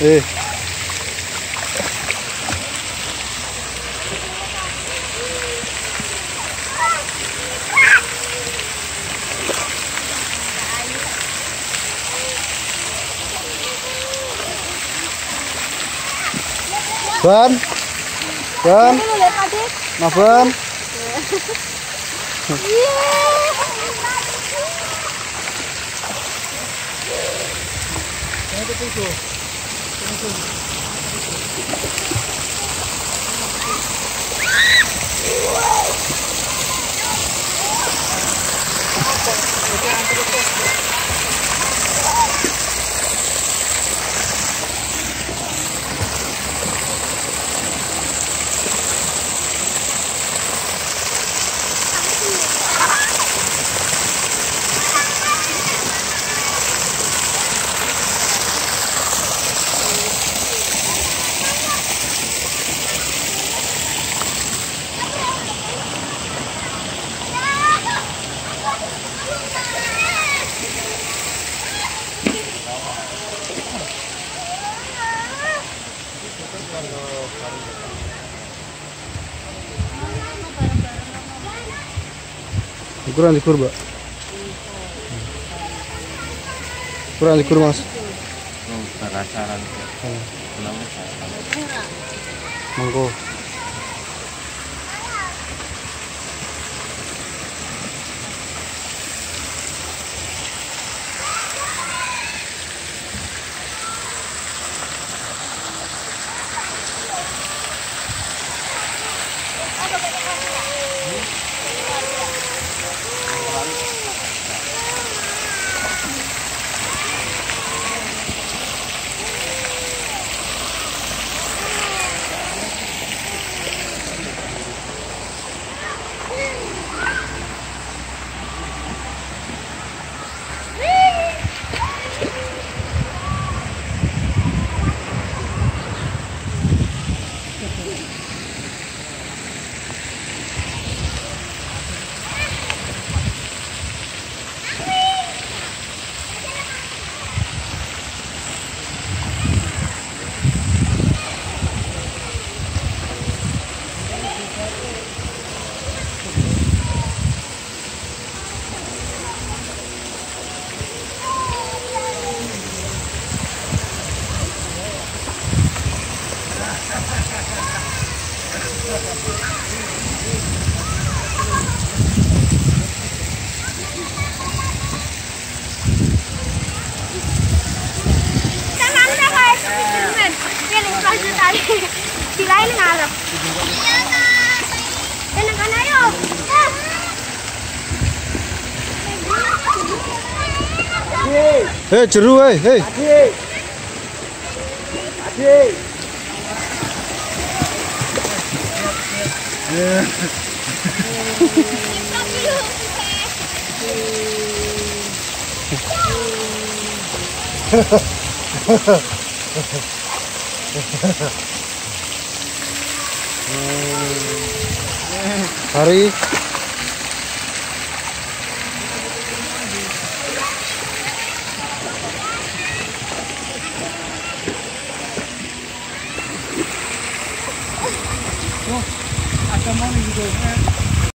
eh. Ban Ban けていこう。Ukuran dikur mbak Ukuran dikur mas Oh. Kenapa saran? Monggo Sirain na nga Yan ang kanayo. Hey, jeru, hey, hey. Adi. Adi. Hei come on and you go, eh.